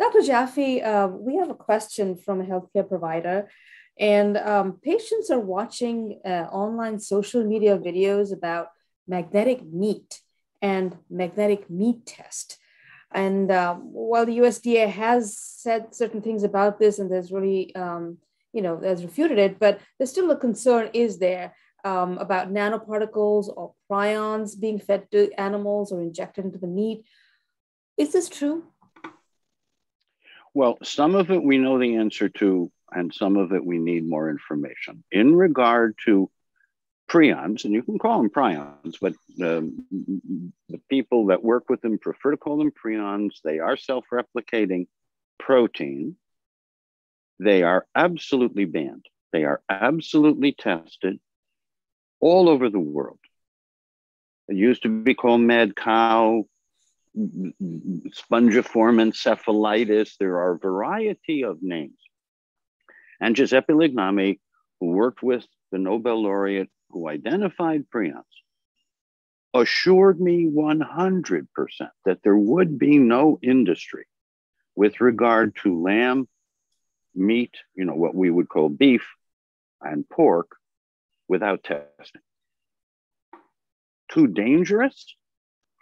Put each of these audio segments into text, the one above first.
Dr. Jaffe, uh, we have a question from a healthcare provider. And um, patients are watching uh, online social media videos about magnetic meat and magnetic meat test. And um, while the USDA has said certain things about this, and there's really, um, you know, has refuted it, but there's still a concern is there um, about nanoparticles or prions being fed to animals or injected into the meat. Is this true? Well, some of it we know the answer to, and some of it we need more information. In regard to prions, and you can call them prions, but the, the people that work with them prefer to call them prions. They are self replicating protein. They are absolutely banned. They are absolutely tested all over the world. It used to be called mad cow, spongiform encephalitis. There are a variety of names. And Giuseppe Legname, who worked with the Nobel laureate who identified prions, assured me 100% that there would be no industry with regard to lamb, meat, you know, what we would call beef and pork without testing. Too dangerous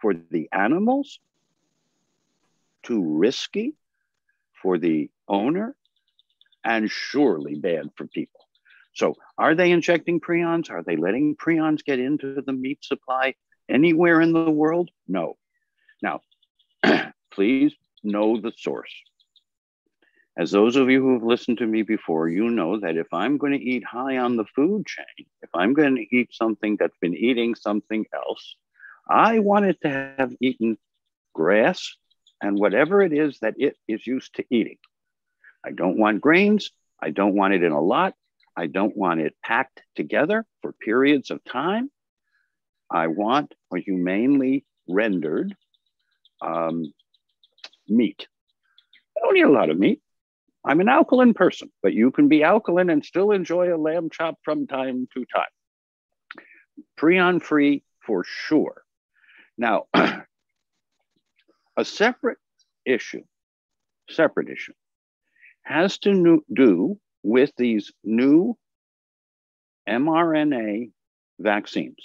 for the animals, too risky for the owner, and surely bad for people. So, are they injecting prions? Are they letting prions get into the meat supply anywhere in the world? No. Now, please know the source. As those of you who have listened to me before, you know that if I'm going to eat high on the food chain, if I'm going to eat something that's been eating something else, I want it to have eaten grass and whatever it is that it is used to eating. I don't want grains. I don't want it in a lot. I don't want it packed together for periods of time. I want a humanely rendered um, meat. I don't eat a lot of meat. I'm an alkaline person, but you can be alkaline and still enjoy a lamb chop from time to time. Prion free for sure. Now, a separate issue, separate issue, has to do with these new mRNA vaccines.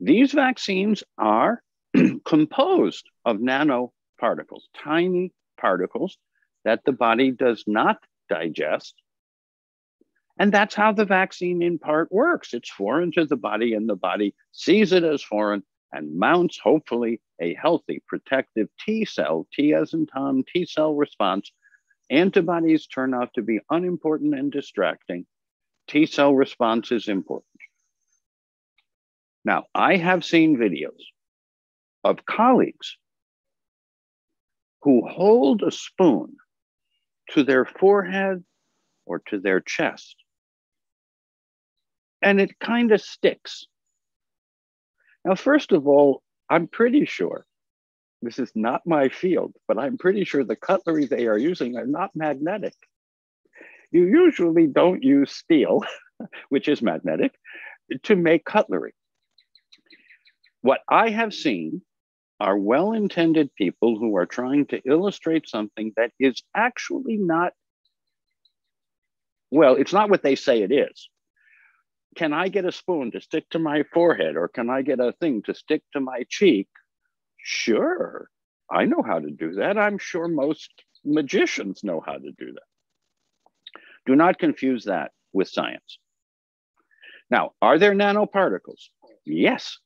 These vaccines are composed of nanoparticles, tiny particles that the body does not digest. And that's how the vaccine in part works. It's foreign to the body, and the body sees it as foreign and mounts, hopefully, a healthy protective T cell, T as in Tom, T cell response Antibodies turn out to be unimportant and distracting. T cell response is important. Now, I have seen videos of colleagues who hold a spoon to their forehead or to their chest, and it kind of sticks. Now, first of all, I'm pretty sure this is not my field, but I'm pretty sure the cutlery they are using are not magnetic. You usually don't use steel, which is magnetic, to make cutlery. What I have seen are well intended people who are trying to illustrate something that is actually not, well, it's not what they say it is. Can I get a spoon to stick to my forehead or can I get a thing to stick to my cheek? Sure, I know how to do that. I'm sure most magicians know how to do that. Do not confuse that with science. Now, are there nanoparticles? Yes.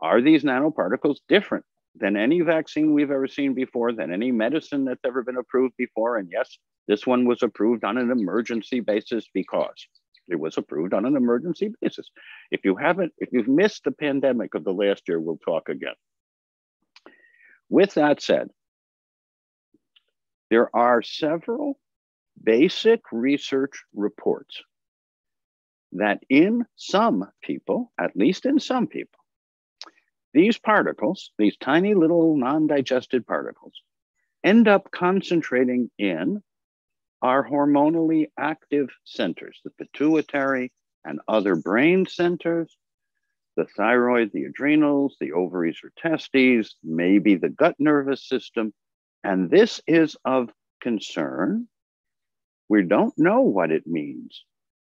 Are these nanoparticles different than any vaccine we've ever seen before, than any medicine that's ever been approved before? And yes, this one was approved on an emergency basis because it was approved on an emergency basis. If you haven't, if you've missed the pandemic of the last year, we'll talk again. With that said, there are several basic research reports that in some people, at least in some people, these particles, these tiny little non digested particles, end up concentrating in our hormonally active centers, the pituitary and other brain centers, the thyroid, the adrenals, the ovaries or testes, maybe the gut nervous system. And this is of concern. We don't know what it means.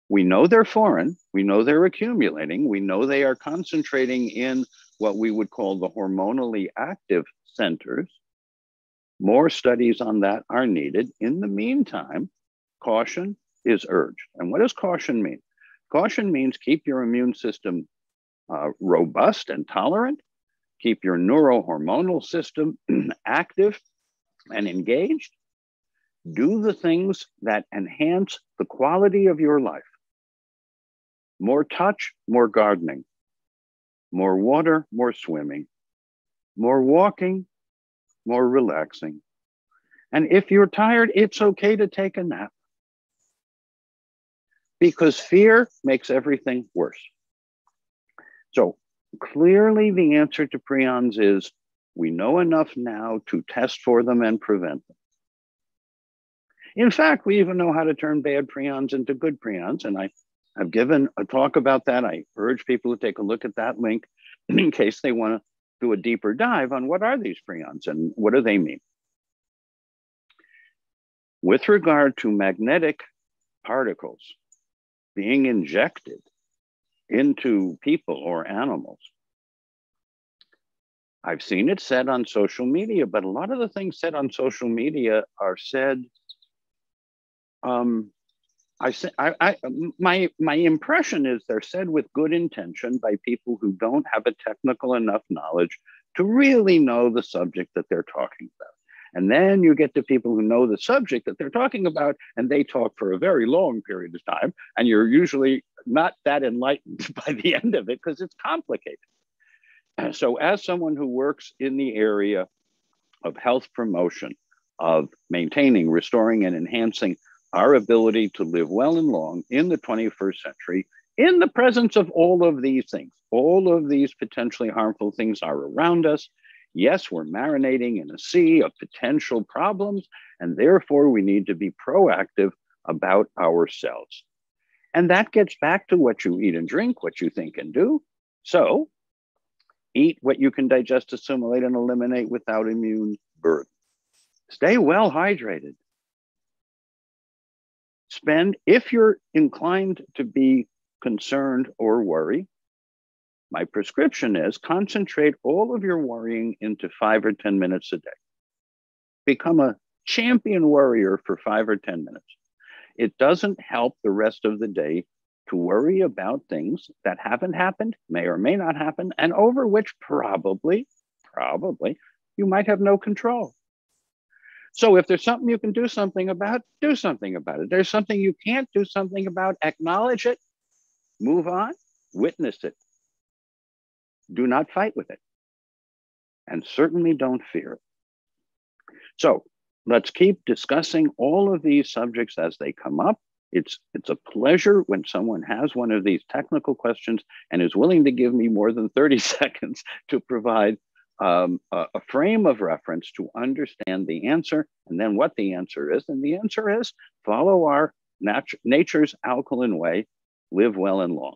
We know they're foreign. We know they're accumulating. We know they are concentrating in what we would call the hormonally active centers. More studies on that are needed. In the meantime, caution is urged. And what does caution mean? Caution means keep your immune system uh, robust and tolerant, keep your neurohormonal system active and engaged. Do the things that enhance the quality of your life. More touch, more gardening, more water, more swimming, more walking, more relaxing. And if you're tired, it's okay to take a nap because fear makes everything worse. So clearly, the answer to prions is we know enough now to test for them and prevent them. In fact, we even know how to turn bad prions into good prions. And I have given a talk about that. I urge people to take a look at that link in case they want to do a deeper dive on what are these prions and what do they mean. With regard to magnetic particles being injected into people or animals. I've seen it said on social media, but a lot of the things said on social media are said. Um, I, I, I, my, my impression is they're said with good intention by people who don't have a technical enough knowledge to really know the subject that they're talking about. And then you get to people who know the subject that they're talking about, and they talk for a very long period of time. And you're usually not that enlightened by the end of it because it's complicated. So, as someone who works in the area of health promotion, of maintaining, restoring, and enhancing our ability to live well and long in the 21st century, in the presence of all of these things, all of these potentially harmful things are around us. Yes, we're marinating in a sea of potential problems, and therefore we need to be proactive about ourselves. And that gets back to what you eat and drink, what you think and do. So, eat what you can digest, assimilate, and eliminate without immune burden. Stay well hydrated. Spend, if you're inclined to be concerned or worry, my prescription is concentrate all of your worrying into five or 10 minutes a day. Become a champion worrier for five or 10 minutes. It doesn't help the rest of the day to worry about things that haven't happened, may or may not happen, and over which probably, probably, you might have no control. So if there's something you can do something about, do something about it. There's something you can't do something about, acknowledge it, move on, witness it, do not fight with it. And certainly don't fear it. So let's keep discussing all of these subjects as they come up. It's, it's a pleasure when someone has one of these technical questions and is willing to give me more than 30 seconds to provide um, a, a, frame of reference to understand the answer and then what the answer is. And the answer is follow our nat- nature's alkaline way, live well and long.